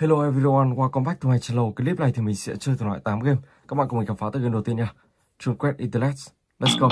Hello everyone, welcome back to my channel. Clip này thì mình sẽ chơi thể loại 8 game. Các bạn cùng mình khám phá tới game đầu tiên nha. Chuột quét Internet. Let's go.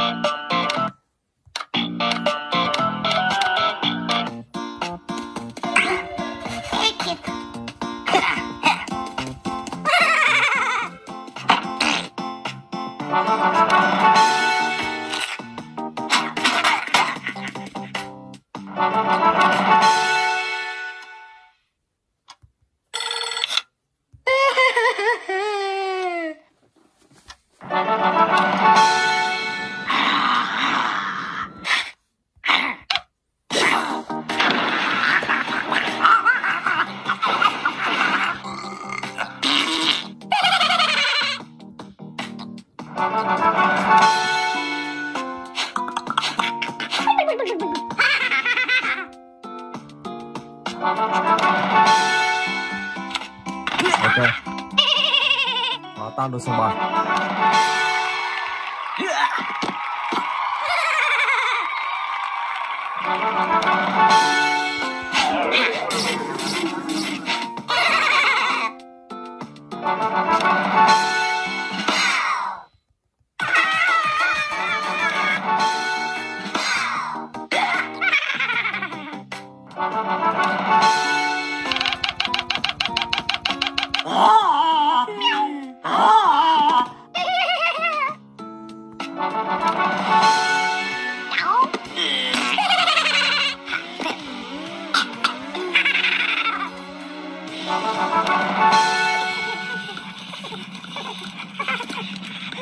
Phá tan được sòng bài.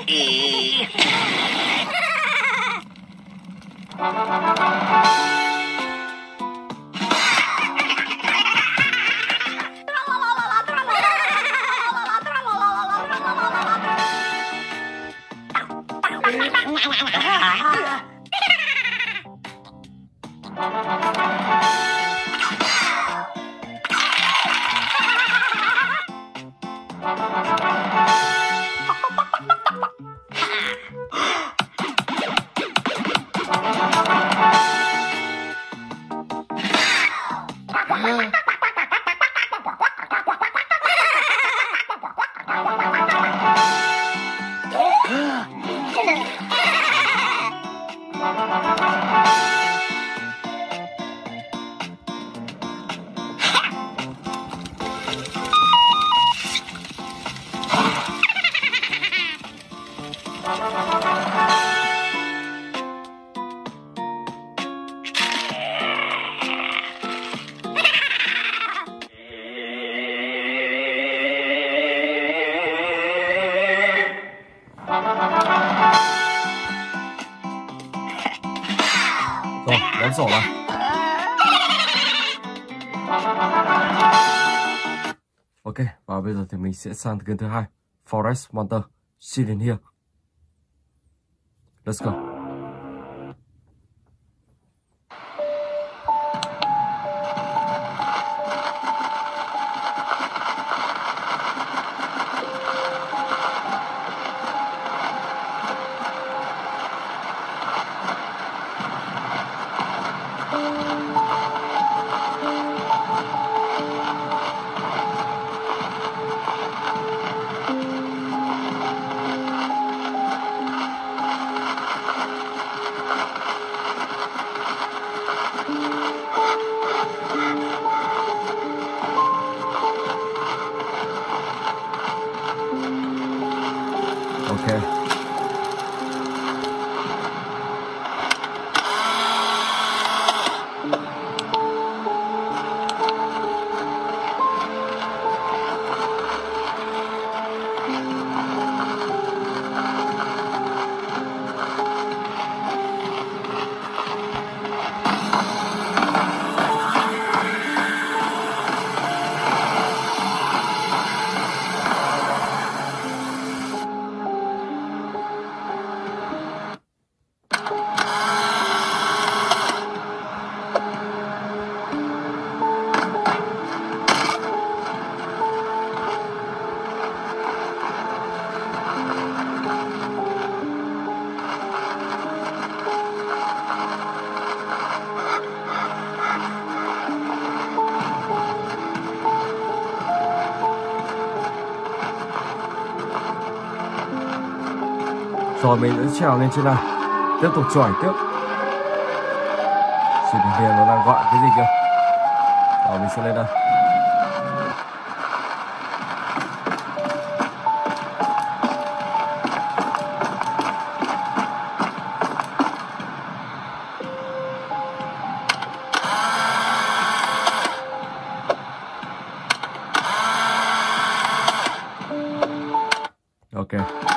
Rồi, sẽ sang game thứ hai. Forest Monster. Silent Hill. here. Let's go. Rồi mình sẽ trèo lên trên này. Tiếp tục chỏi tiếp. Chỉ hiền nó đang gọi cái gì kia rồi mình sẽ lên đây. Okay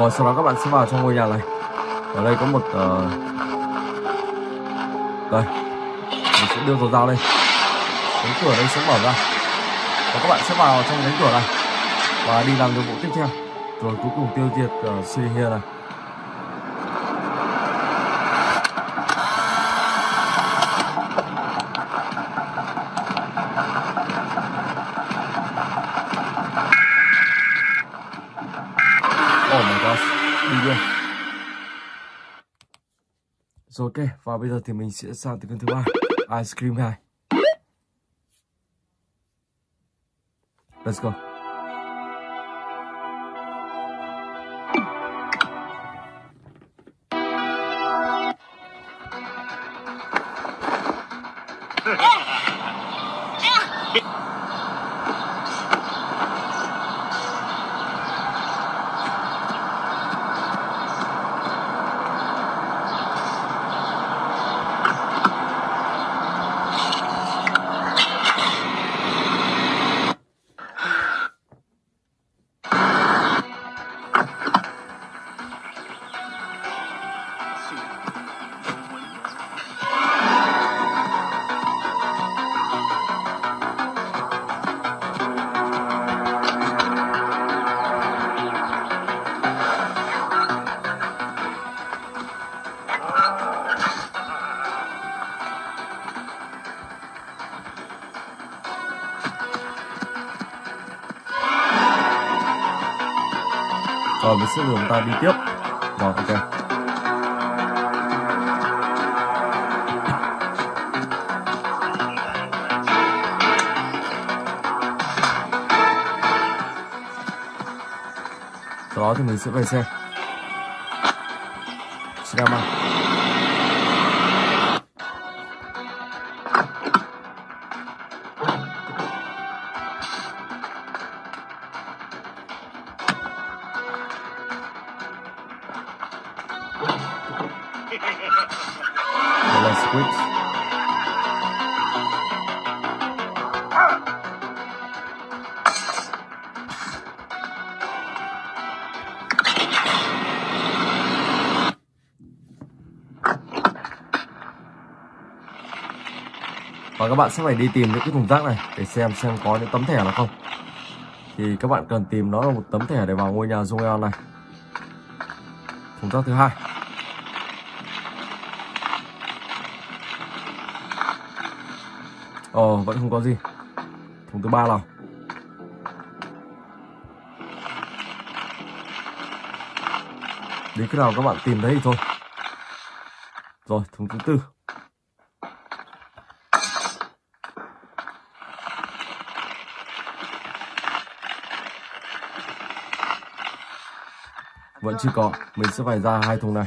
Rồi sau đó các bạn sẽ vào trong ngôi nhà này. Ở đây có một uh... Đây Mình sẽ đưa cầu dao lên. Cánh cửa đây sẽ mở ra. Và các bạn sẽ vào trong cánh cửa này Và đi làm nhiệm vụ tiếp theo. Rồi cuối cùng tiêu diệt ờ, uh, City này. Rồi ok, và bây giờ thì mình sẽ sang từ kênh thứ ba. Ice Cream 2 Let's go. Sẽ chúng ta đi tiếp. Rồi, ok. Sau đó thì mình sẽ về xe. Xe mang bạn sẽ phải đi tìm những cái thùng rác này để xem xem có những tấm thẻ nào không. Thì các bạn cần tìm nó là một tấm thẻ để vào ngôi nhà Joel này thùng rác thứ hai. Ờ vẫn không có gì. Thùng thứ ba nào? Đến khi nào các bạn tìm thấy thì thôi. Rồi, thùng thứ tư. Vẫn chưa có, mình sẽ phải ra hai thùng này.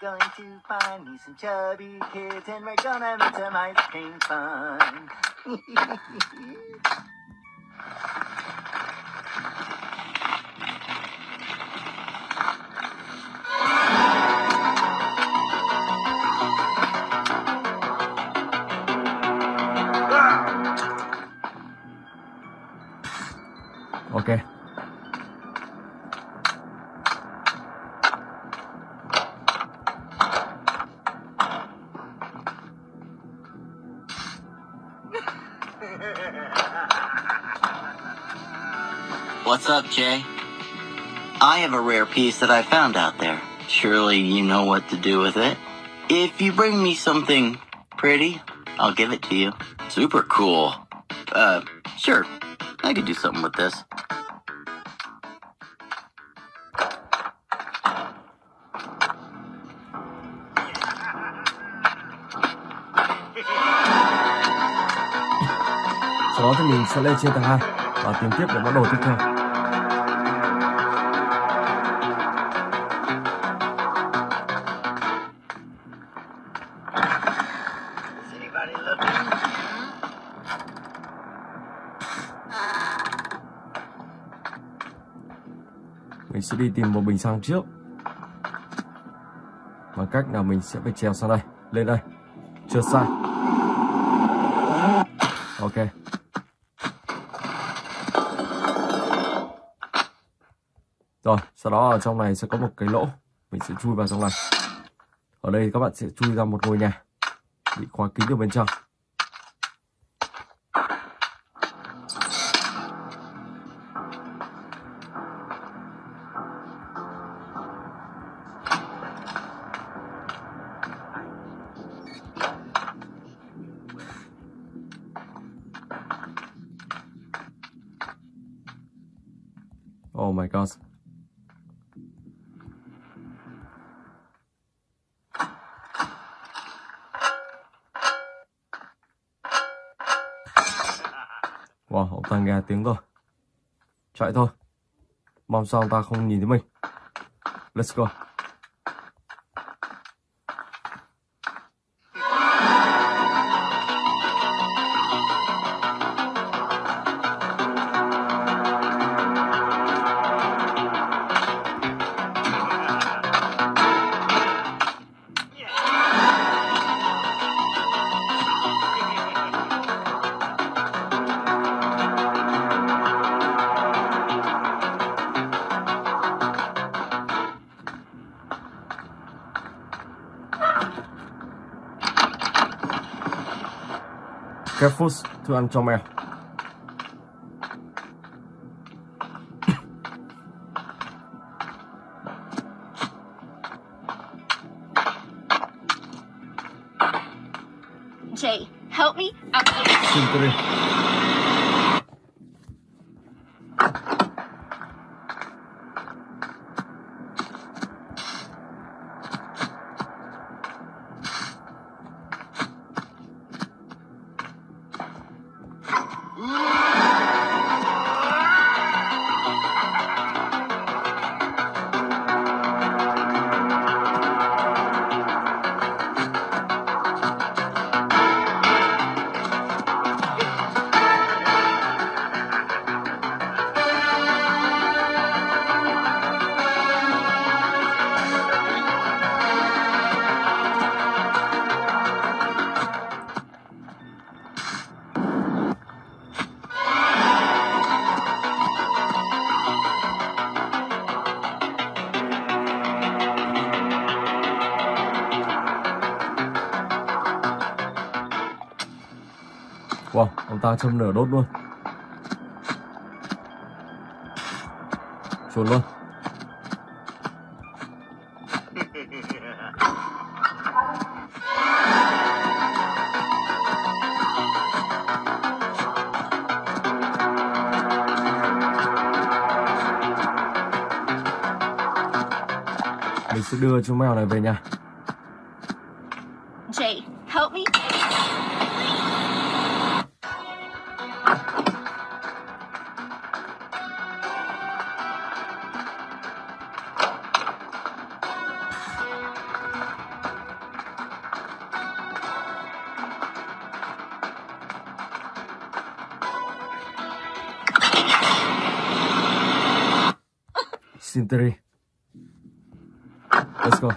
Going to find me some chubby kids and we're gonna make some ice cream fun. What's up, Jay? I have a rare piece that I found out there. Surely you know what to do with it. If you bring me something pretty, I'll give it to you. Super cool. Uh, sure. I could do something with this. sau đó thì mình sẽ lên trên tầng 2 và tìm tiếp những món đồ tiếp theo đi tìm một bình xăng trước. Bằng cách là mình sẽ phải trèo sang đây? Lên đây. Trượt sai ok. Rồi, sau đó ở trong này sẽ có một cái lỗ. Mình sẽ chui vào trong này. Ở đây các bạn sẽ chui ra một ngôi nhà bị khóa kín ở bên trong. Sao ông ta không nhìn thấy mình. Let's go. Careful thức ăn cho mèo. Wow, ông ta châm lửa đốt luôn. Chuột luôn. Mình sẽ đưa chú mèo này về nhà. Let's go.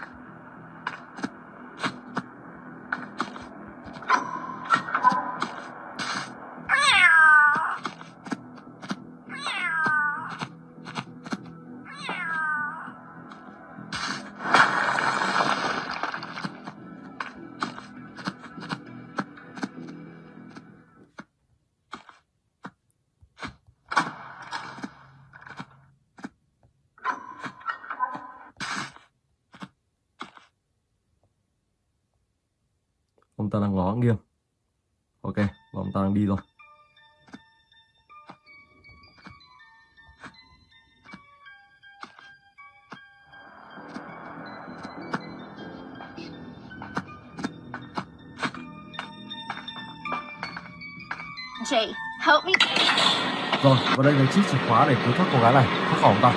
Rồi. Và đây là chiếc chìa khóa để cứu thoát cô gái này. Thoát khỏi ông ta.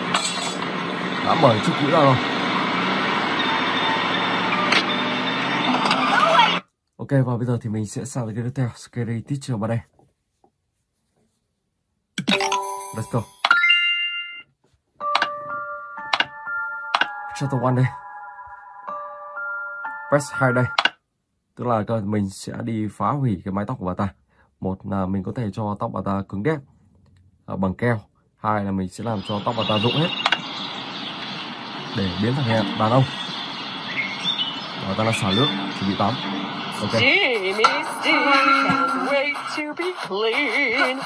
Đã mở chiếc cũ ra rồi. Ok, và bây giờ thì mình sẽ sang cái tiếp theo. Scary teacher vào đây. Let's go. Chapter one đây. Press 2 đây. Tức là mình sẽ đi phá hủy cái mái tóc của bà ta. Một là mình có thể cho tóc bà ta cứng đét bằng keo. Hai là mình sẽ làm cho tóc bà ta rụng hết. Để biến thành hẹp đàn ông. Bà ta là xả nước chuẩn bị tắm. Ok. Steamy, steamy, can't wait to be clean.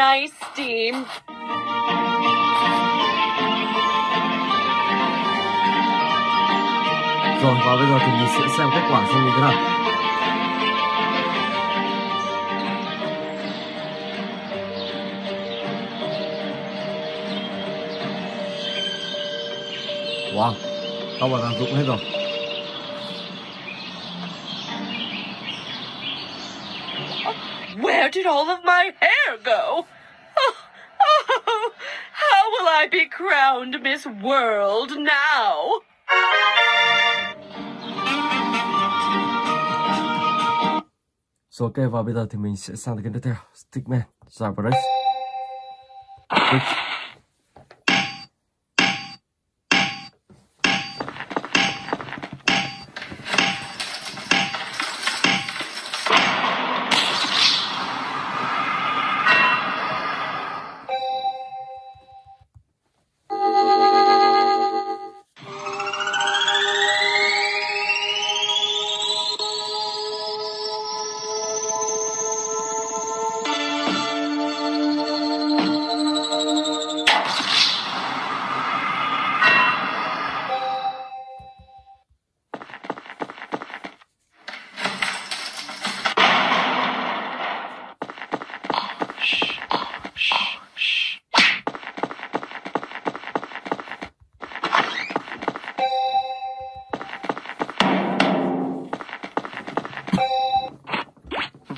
Nice steam. rồi, và bây giờ thì mình sẽ xem kết quả xem như thế nào wow tóc bà đang dụng hết rồi Rồi, ok, và bây giờ thì mình sẽ sang tới cái tiếp theo. Stickman Cyberrex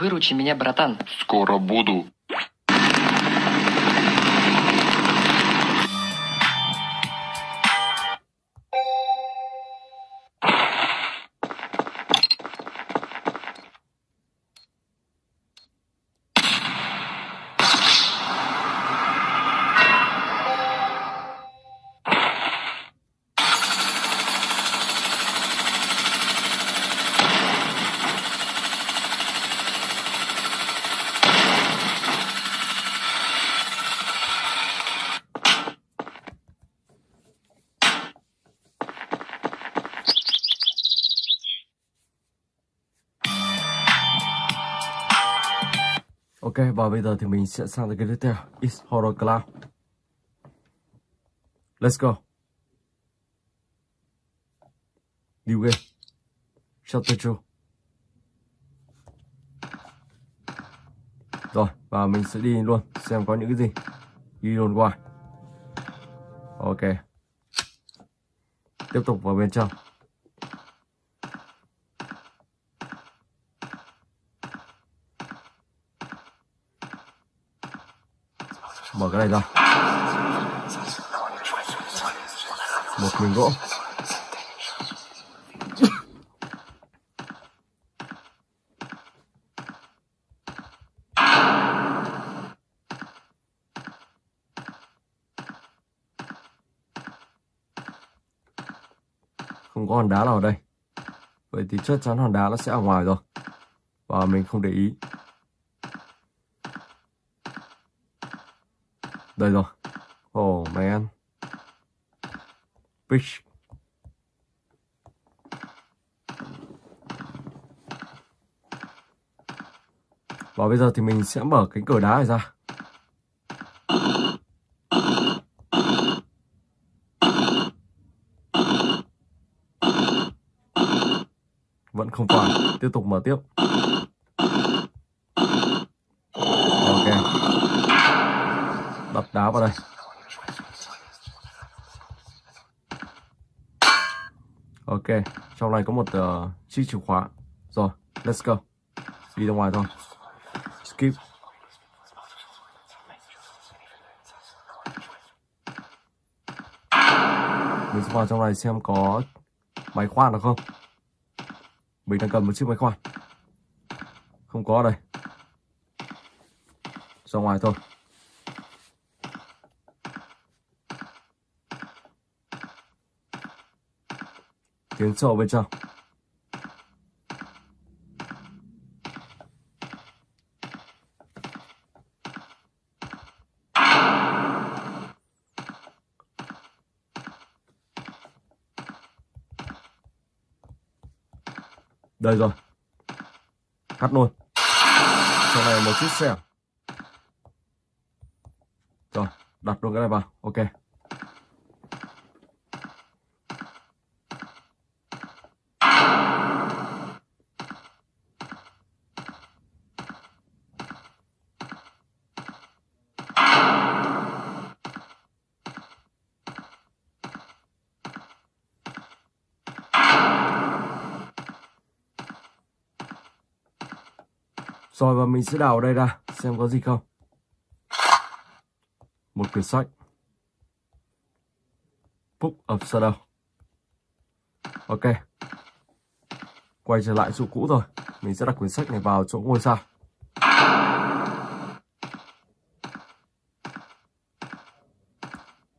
Выручи меня, братан. Скоро буду. Và bây giờ thì mình sẽ sang tới cái tiếp theo is Horror Cloud Let's go. New game. Chapter 2. Rồi, và mình sẽ đi luôn xem có những cái gì. Đi đồn qua. Ok. Tiếp tục vào bên trong. Mở cái này ra. Một mình gỗ. không có hòn đá nào ở đây vậy thì chắc chắn hòn đá nó sẽ ở ngoài rồi và mình không để ý đây rồi. Oh man fish. Và bây giờ thì mình sẽ mở cánh cửa đá này ra. Vẫn không phải. Tiếp tục mở tiếp ok đặt đá vào đây. Ok trong này có một uh, chiếc chìa khóa. Rồi let's go. Đi ra ngoài thôi. Skip. Mình sẽ vào trong này xem có máy khoan được không? Mình đang cầm một chiếc máy khoan. Không có đây. Ra ngoài thôi. Tiếng sâu bên trong. Đây rồi. Cắt luôn. Trong này một chiếc xe rồi, đặt luôn cái này vào. Ok. Rồi, và mình sẽ đào ở đây ra, xem có gì không. Một quyển sách. Book of Shadow. Ok. Quay trở lại chỗ cũ rồi. Mình sẽ đặt quyển sách này vào chỗ ngôi sao.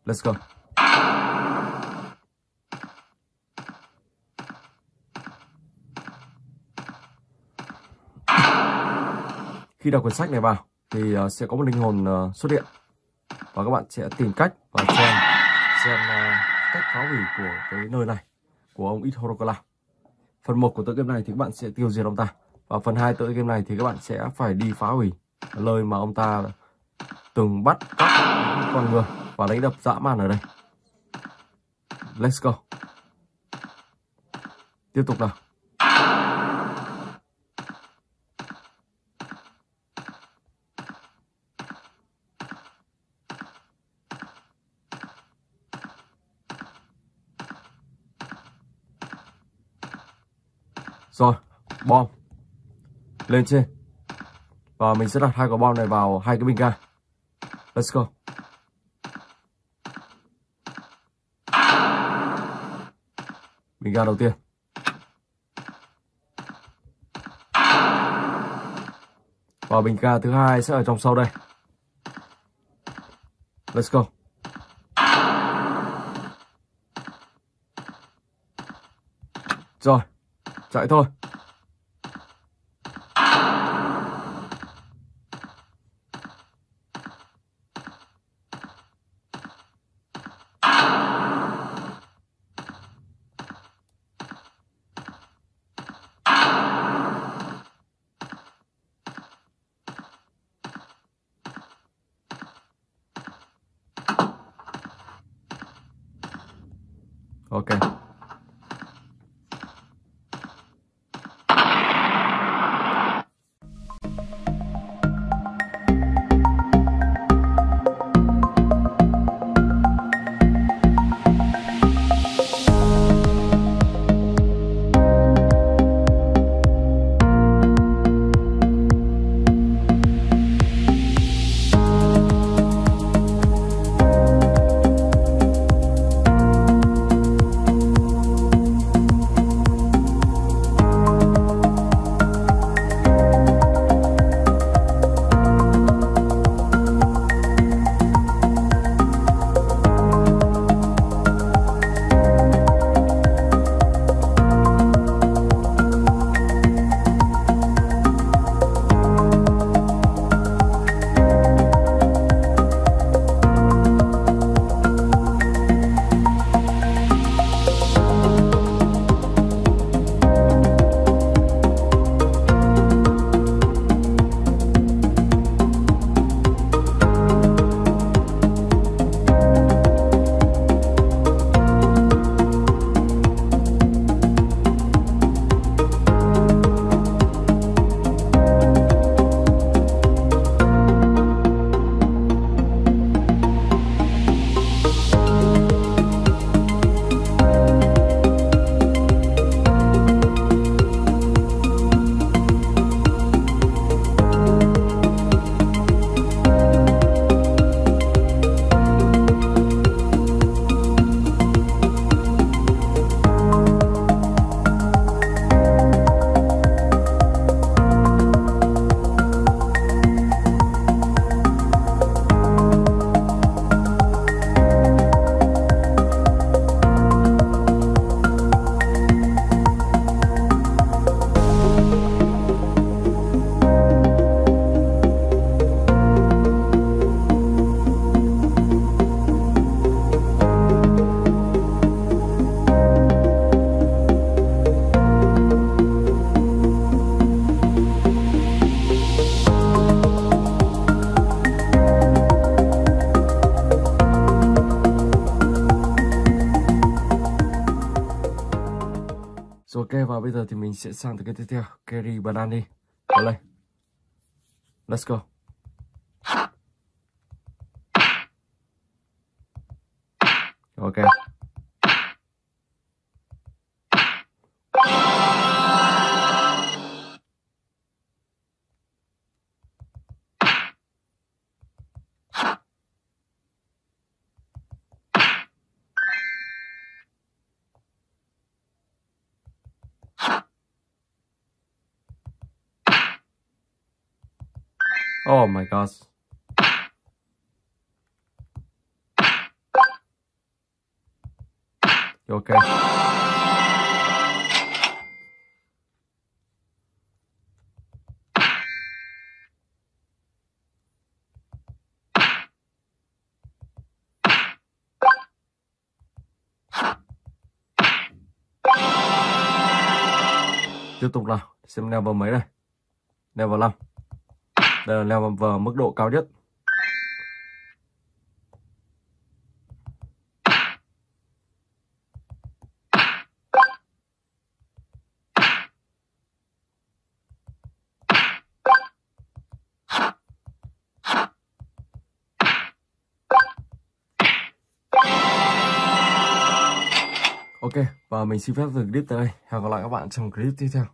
Let's go. Khi đọc quyển sách này vào thì uh, sẽ có một linh hồn uh, xuất hiện và các bạn sẽ tìm cách và xem xem uh, cách phá hủy của cái nơi này của ông Ithorokala. Phần 1 của tựa game này thì các bạn sẽ tiêu diệt ông ta và phần 2 tựa game này thì các bạn sẽ phải đi phá hủy nơi mà ông ta từng bắt các con người và đánh đập dã man ở đây. Let's go. Tiếp tục nào. Rồi, bom. Lên trên. Và mình sẽ đặt hai quả bom này vào hai cái bình ga. Let's go. Bình ga đầu tiên. Và bình ga thứ hai sẽ ở trong sau đây. Let's go. Rồi, chạy thôi. Sẽ sang tới cái tiếp theo. Kerry Banani Vào đây. Let's go. Ok. Oh my gosh. You okay? Tiếp tục nào Xem level mấy đây. Level 5 đây là leo vào, mức độ cao nhất Ok, và mình xin phép dừng clip tại đây. Hẹn gặp lại các bạn trong clip tiếp theo.